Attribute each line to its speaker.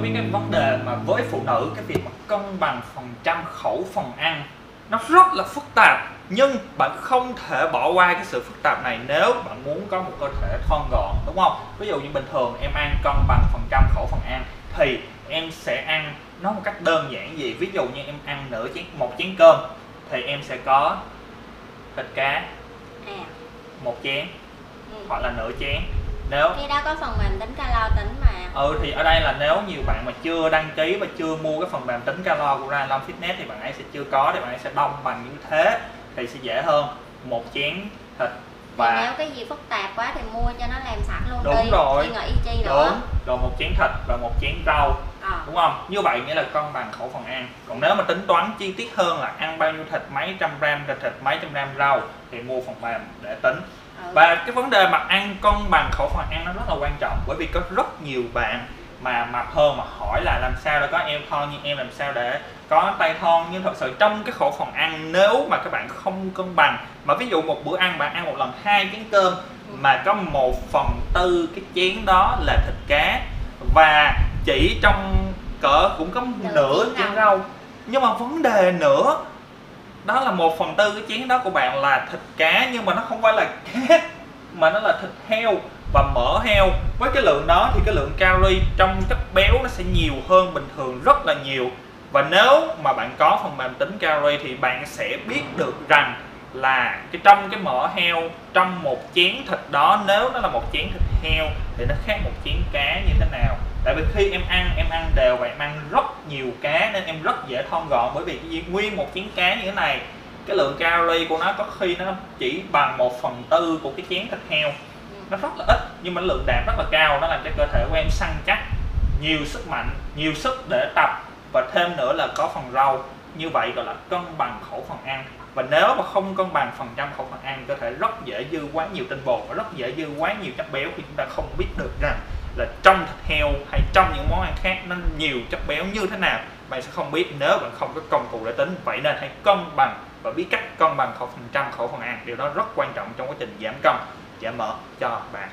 Speaker 1: có biết cái vấn đề mà với phụ nữ cái việc mà cân bằng phần trăm khẩu phần ăn nó rất là phức tạp. Nhưng bạn không thể bỏ qua cái sự phức tạp này nếu bạn muốn có một cơ thể thon gọn đúng không? Ví dụ như bình thường em ăn cân bằng phần trăm khẩu phần ăn thì em sẽ ăn nó một cách đơn giản gì? Ví dụ như em ăn nửa chén một chén cơm thì em sẽ có thịt cá một chén
Speaker 2: ừ.
Speaker 1: hoặc là nửa chén nếu
Speaker 2: cái đó có phần mềm tính calo tính mà
Speaker 1: ừ thì ở đây là nếu nhiều bạn mà chưa đăng ký và chưa mua cái phần mềm tính calo của Ryan Fitness thì bạn ấy sẽ chưa có thì bạn ấy sẽ đông bằng như thế thì sẽ dễ hơn một chén thịt
Speaker 2: và
Speaker 1: và
Speaker 2: nếu cái gì phức tạp quá thì mua cho nó làm sẵn luôn
Speaker 1: Đúng
Speaker 2: đi
Speaker 1: rồi.
Speaker 2: suy nghĩ chi
Speaker 1: đúng
Speaker 2: nữa
Speaker 1: rồi một chén thịt và một chén rau
Speaker 2: à.
Speaker 1: đúng không như vậy nghĩa là cân bằng khẩu phần ăn còn nếu mà tính toán chi tiết hơn là ăn bao nhiêu thịt mấy trăm gram thịt mấy trăm gram rau thì mua phần mềm để tính. Và cái vấn đề mà ăn cân bằng khẩu phần ăn nó rất là quan trọng bởi vì có rất nhiều bạn mà mập hơn mà hỏi là làm sao để có eo thon như em làm sao để có tay thon nhưng thật sự trong cái khẩu phần ăn nếu mà các bạn không cân bằng mà ví dụ một bữa ăn bạn ăn một lần hai chén cơm mà có một phần tư cái chén đó là thịt cá và chỉ trong cỡ cũng có
Speaker 2: Nửa
Speaker 1: nửa
Speaker 2: chén rau.
Speaker 1: Nhưng mà vấn đề nữa đó là một phần tư cái chén đó của bạn là thịt cá, nhưng mà nó không phải là cá mà nó là thịt heo. Và mỡ heo, với cái lượng đó thì cái lượng calorie trong chất béo nó sẽ nhiều hơn bình thường rất là nhiều. Và nếu mà bạn có phần mềm tính calorie thì bạn sẽ biết được rằng là cái trong cái mỡ heo, trong một chén thịt đó, nếu nó là một chén thịt heo thì nó khác một chén cá như thế nào tại vì khi em ăn em ăn đều và em ăn rất nhiều cá nên em rất dễ thon gọn. Bởi vì cái gì- nguyên một chén cá như thế này, cái lượng calorie của nó có khi nó chỉ bằng một phần tư của cái chén thịt heo. Nó rất là ít, nhưng mà lượng đạm rất là cao. Nó làm cho cơ thể của em săn chắc, nhiều sức mạnh, nhiều sức để tập và thêm nữa là có phần rau. Như vậy gọi là cân bằng khẩu phần ăn. Và nếu mà không cân bằng phần trăm khẩu phần ăn, cơ thể rất dễ dư quá nhiều tinh bột và rất dễ dư quá nhiều chất béo khi chúng ta không biết được rằng là trong thịt heo hay trong những món ăn khác nó nhiều chất béo như thế nào, bạn sẽ không biết nếu bạn không có công cụ để tính. Vậy nên hãy cân bằng và biết cách cân bằng khẩu phần trăm, khẩu phần ăn. Điều đó rất quan trọng trong quá trình giảm cân, giảm mỡ cho bạn.